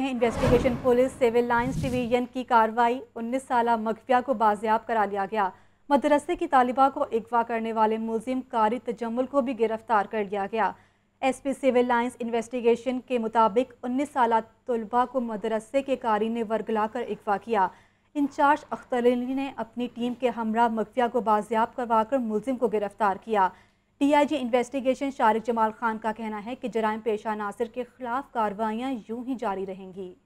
Investigation police, civil lines division की कार्रवाई 19 साल मखफिया को बाजियाब करा लिया गया। मदरसे की तालिबा को अगवा करने वाले मुलिम कारी तजमुल को भी गिरफ़्तार कर लिया गया। S P civil lines investigation के मुताबिक 19 साल तलबा को मदरसे के कारी ने वर्गला कर अगवा किया। इंचार्ज अख्तर ने अपनी टीम के हमरा मखफिया को बाजियाब करवाकर मुलिम को गिरफ़्तार किया। टीआईजी इन्वेस्टिगेशन शारिक जमाल खान का कहना है कि जराइम पेशा नासिर के खिलाफ कार्रवाइयाँ यूँ ही जारी रहेंगी।